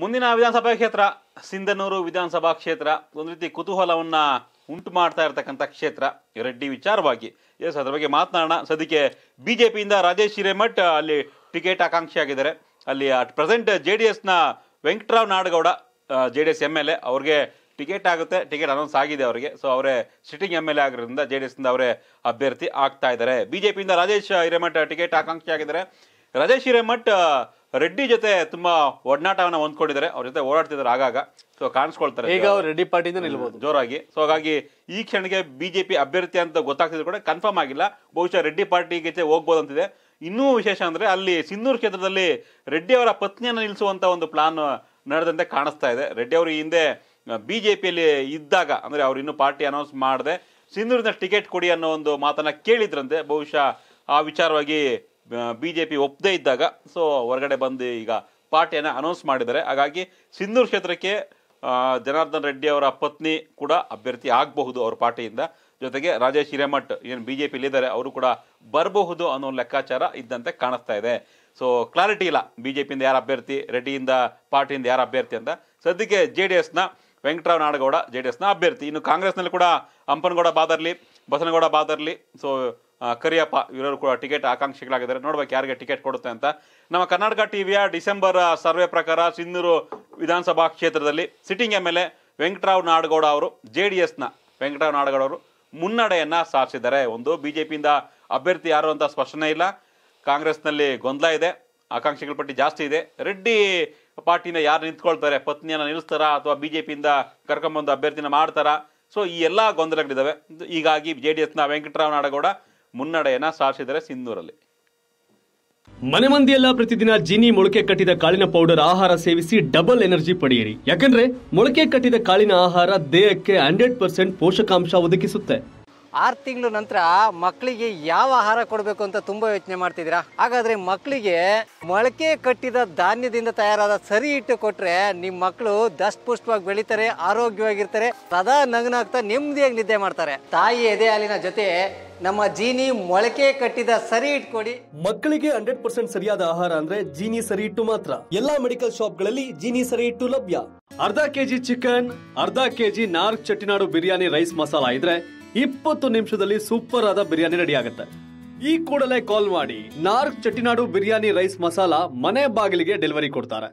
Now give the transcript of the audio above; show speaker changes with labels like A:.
A: ಮುಂದಿನ ವಿಧಾನಸಭಾ ಕ್ಷೇತ್ರ, ಸಿಂಧನೂರು ವಿಧಾನಸಭಾ ಕ್ಷೇತ್ರ, ಒಂದು ರೀತಿ ಕುತೂಹಲವನ್ನ ಉಂಟು ಮಾಡ್ತಾ ಇರತಕ್ಕಂಥ ಕ್ಷೇತ್ರ. ರೆಡ್ಡಿ ವಿಚಾರವಾಗಿ. ಎಸ್, ಅದರ ಬಗ್ಗೆ ಮಾತನಾಡೋಣ. ಸದ್ಯಕ್ಕೆ ಬಿ ಜೆ ಪಿಯಿಂದ ರಾಜೇಶ್ ಹಿರೇಮಠ್ ಅಲ್ಲಿ ಟಿಕೆಟ್ ಆಕಾಂಕ್ಷಿಯಾಗಿದ್ದಾರೆ. ಅಲ್ಲಿ ಅಟ್ ಪ್ರೆಸೆಂಟ್ ಜೆ ಡಿ ಎಸ್ನ Venkatarao Nadagouda J D S M L A ಅವ್ರಿಗೆ ಟಿಕೆಟ್ ಆಗುತ್ತೆ. ಟಿಕೆಟ್ ಅನೌನ್ಸ್ ಆಗಿದೆ ಅವರಿಗೆ. ಸೊ ಅವರೇ ಸಿಟ್ಟಿಂಗ್ ಎಂ ಎಲ್ ಎ ಆಗಿರೋದ್ರಿಂದ ಜೆ ಡಿ ಎಸ್ನಿಂದ ಅವರೇ ಅಭ್ಯರ್ಥಿ ಆಗ್ತಾ ಇದ್ದಾರೆ. ಬಿ ಜೆ ಪಿಯಿಂದ ರಾಜೇಶ್ ಹಿರೇಮಠ್ ಟಿಕೆಟ್ ಆಕಾಂಕ್ಷಿ ಆಗಿದ್ದಾರೆ ರಾಜೇಶ್ ಹಿರೇಮಠ್ ರೆಡ್ಡಿ ಜೊತೆ ತುಂಬಾ ಒಡನಾಟವನ್ನ ಹೊಂದ್ಕೊಂಡಿದ್ದಾರೆ. ಅವ್ರ ಜೊತೆ ಓಡಾಡ್ತಿದ್ದಾರೆ ಆಗಾಗ. ಸೊ ಕಾಣಿಸ್ಕೊಳ್ತಾರೆ
B: ಈಗ ಅವ್ರು ರೆಡ್ಡಿ ಪಾರ್ಟಿಯಿಂದ ನಿಲ್ಬಹುದು
A: ಜೋರಾಗಿ. ಸೊ ಹಾಗಾಗಿ ಈ ಕ್ಷಣಕ್ಕೆ ಬಿಜೆಪಿ ಅಭ್ಯರ್ಥಿ ಅಂತ ಗೊತ್ತಾಗ್ತಿದ್ರು ಕೂಡ ಕನ್ಫರ್ಮ್ ಆಗಿಲ್ಲ. ಬಹುಶಃ ರೆಡ್ಡಿ ಪಾರ್ಟಿ ಜೊತೆ ಹೋಗ್ಬೋದು ಅಂತಿದೆ ಇನ್ನೂ ವಿಶೇಷ ಅಂದ್ರೆ ಅಲ್ಲಿ ಸಿನ್ನೂರು ಕ್ಷೇತ್ರದಲ್ಲಿ ರೆಡ್ಡಿ ಅವರ ಪತ್ನಿಯನ್ನು ನಿಲ್ಲಿಸುವಂತ ಒಂದು ಪ್ಲಾನ್ ನಡೆದಂತೆ ಕಾಣಿಸ್ತಾ ಇದೆ. ರೆಡ್ಡಿ ಅವರು ಈ ಹಿಂದೆ ಬಿಜೆಪಿಯಲ್ಲಿ ಇದ್ದಾಗ ಅಂದ್ರೆ ಅವ್ರು ಇನ್ನೂ ಪಾರ್ಟಿ ಅನೌನ್ಸ್ ಮಾಡದೆ ಸಿಂಧೂರಿನ ಟಿಕೆಟ್ ಕೊಡಿ ಅನ್ನೋ ಒಂದು ಮಾತನ್ನ ಕೇಳಿದ್ರಂತೆ. ಬಹುಶಃ ಆ ವಿಚಾರವಾಗಿ ಬಿಜೆಪಿ ಒಪ್ಪದೇ ಇದ್ದಾಗ ಸೊ ಹೊರಗಡೆ ಬಂದು ಈಗ ಪಾರ್ಟಿಯನ್ನು ಅನೌನ್ಸ್ ಮಾಡಿದ್ದಾರೆ. ಹಾಗಾಗಿ ಸಿಂಧೂರು ಕ್ಷೇತ್ರಕ್ಕೆ ಜನಾರ್ದನ್ ರೆಡ್ಡಿ ಅವರ ಪತ್ನಿ ಕೂಡ ಅಭ್ಯರ್ಥಿ ಆಗಬಹುದು ಅವ್ರ ಪಾರ್ಟಿಯಿಂದ. ಜೊತೆಗೆ ರಾಜೇಶ್ ಹಿರೇಮಠ್ ಏನು ಬಿ ಜೆ ಇದ್ದಾರೆ, ಅವರು ಕೂಡ ಬರಬಹುದು ಅನ್ನೋ ಲೆಕ್ಕಾಚಾರ ಇದ್ದಂತೆ ಕಾಣಿಸ್ತಾ ಇದೆ. ಸೊ ಕ್ಲಾರಿಟಿ ಇಲ್ಲ. ಬಿ ಜೆ ಪಿಯಿಂದ ಯಾರು ಅಭ್ಯರ್ಥಿ, ರೆಡ್ಡಿಯಿಂದ, ಪಾರ್ಟಿಯಿಂದ ಯಾರು ಅಭ್ಯರ್ಥಿ ಅಂತ. ಸದ್ಯಕ್ಕೆ ಜೆ ಡಿ ಎಸ್ನ ವೆಂಕಟರಾವ್ ನಾಡಗೌಡ ಜೆ ಡಿ ಎಸ್ನ ಅಭ್ಯರ್ಥಿ. ಇನ್ನು ಕಾಂಗ್ರೆಸ್ನಲ್ಲಿ ಕೂಡ ಹಂಪನಗೌಡ ಬಾದರ್ಲಿ, ಬಸನಗೌಡ ಬಾದರ್ಲಿ. ಸೊ ಕರಿಯಪ್ಪ ಇವರು ಕೂಡ ಟಿಕೆಟ್ ಆಕಾಂಕ್ಷಿಗಳಾಗಿದ್ದಾರೆ. ನೋಡ್ಬೇಕು ಯಾರಿಗೆ ಟಿಕೆಟ್ ಕೊಡುತ್ತೆ ಅಂತ. ನಮ್ಮ ಕರ್ನಾಟಕ ಟಿವಿಯ ಡಿಸೆಂಬರ್ ಸರ್ವೆ ಪ್ರಕಾರ ಸಿಂಧೂರು ವಿಧಾನಸಭಾ ಕ್ಷೇತ್ರದಲ್ಲಿ sitting M L A Venkatarao Nadagouda ಅವರು ಜೆ ಡಿ ಎಸ್ನ ವೆಂಕಟರಾವ್ ನಾಡಗೌಡ ಅವರು ಮುನ್ನಡೆಯನ್ನ ಸಾಧಿಸಿದ್ದಾರೆ. ಒಂದು ಬಿ ಜೆ ಪಿಯಿಂದ ಅಭ್ಯರ್ಥಿ ಯಾರು ಅಂತ ಸ್ಪಷ್ಟನೆ ಇಲ್ಲ. ಕಾಂಗ್ರೆಸ್ನಲ್ಲಿ ಗೊಂದಲ ಇದೆ. ಆಕಾಂಕ್ಷಿಗಳ ಪಟ್ಟಿ ಜಾಸ್ತಿ ಇದೆ. ರೆಡ್ಡಿ ಪಾರ್ಟಿನ ಯಾರು ನಿಂತ್ಕೊಳ್ತಾರೆ? ಪತ್ನಿಯನ್ನು ನಿಲ್ಲಿಸ್ತಾರಾ ಅಥವಾ ಬಿ ಜೆ ಪಿಯಿಂದ ಕರ್ಕೊಂಬಂದು ಅಭ್ಯರ್ಥಿನ ಮಾಡ್ತಾರಾ? ಸೊ ಈ ಎಲ್ಲ ಗೊಂದಲಗಳಿದ್ದಾವೆ. ಹೀಗಾಗಿ ಜೆ ಡಿ ಎಸ್ನ ವೆಂಕಟರಾವ್ ನಾಡಗೌಡ ಮುನ್ನಡೆಯನ್ನ ಸಾರಿಸಿದರೆ ಸಿಂಧೂರಲ್ಲಿ.
C: ಮನೆ ಮಂದಿಯೆಲ್ಲ ಪ್ರತಿದಿನ ಜಿನಿ ಮೊಳಕೆ ಕಟ್ಟಿದ ಕಾಳಿನ ಪೌಡರ್ ಆಹಾರ ಸೇವಿಸಿ ಡಬಲ್ ಎನರ್ಜಿ ಪಡೆಯಿರಿ. ಯಾಕಂದ್ರೆ ಮೊಳಕೆ ಕಟ್ಟಿದ ಕಾಳಿನ ಆಹಾರ ದೇಹಕ್ಕೆ ಹಂಡ್ರೆಡ್ ಪರ್ಸೆಂಟ್ ಪೋಷಕಾಂಶ ಒದಗಿಸುತ್ತೆ.
B: ಆರು ತಿಂಗಳ ನಂತರ ಮಕ್ಕಳಿಗೆ ಯಾವ ಆಹಾರ ಕೊಡಬೇಕು ಅಂತ ತುಂಬಾ ಯೋಚನೆ ಮಾಡ್ತಿದ್ದೀರಾ? ಹಾಗಾದ್ರೆ ಮಕ್ಕಳಿಗೆ ಮೊಳಕೆ ಕಟ್ಟಿದ ಧಾನ್ಯದಿಂದ ತಯಾರಾದ ಸರಿ ಹಿಟ್ಟು ಕೊಟ್ರೆ ನಿಮ್ಮ ಮಕ್ಕಳು ದಷ್ಟಪುಷ್ಟವಾಗಿ ಬೆಳಿತಾರೆ ಆರೋಗ್ಯವಾಗಿರ್ತಾರೆ ಸದಾ ನಗನಾಗ್ತಾ ನೆಮ್ಮದಿಯಾಗಿ ನಿದ್ದೆ ಮಾಡ್ತಾರೆ. ತಾಯಿ ಎದೆ ಹಾಲಿನ ಜೊತೆ ನಮ್ಮ ಜೀನಿ ಮೊಳಕೆ ಕಟ್ಟಿದ ಸರಿ ಇಟ್ಕೊಡಿ.
C: ಮಕ್ಕಳಿಗೆ ಹಂಡ್ರೆಡ್ ಪರ್ಸೆಂಟ್ ಸರಿಯಾದ ಆಹಾರ ಅಂದ್ರೆ ಜೀನಿ ಸರಿ ಇಟ್ಟು ಮಾತ್ರ. ಎಲ್ಲಾ ಮೆಡಿಕಲ್ ಶಾಪ್ಗಳಲ್ಲಿ ಜೀನಿ ಸರಿ ಇಟ್ಟು ಲಭ್ಯ. ಅರ್ಧ ಕೆಜಿ ಚಿಕನ್, ಅರ್ಧ ಕೆಜಿ ನಾರ್ಕ್ ಚಟ್ಟಿನಾಡು ಬಿರಿಯಾನಿ ರೈಸ್ ಮಸಾಲ ಇದ್ರೆ ಇಪ್ಪತ್ತು ನಿಮಿಷದಲ್ಲಿ ಸೂಪರ್ ಆದ ಬಿರಿಯಾನಿ ರೆಡಿ ಆಗುತ್ತೆ ಈ ಕೂಡಲೇ ಕಾಲ್ ಮಾಡಿ ನಾರ್ಕ್ ಚಟ್ಟಿನಾಡು ಬಿರಿಯಾನಿ ರೈಸ್ ಮಸಾಲ ಮನೆ ಬಾಗಿಲಿಗೆ ಡೆಲಿವರಿ ಕೊಡ್ತಾರೆ.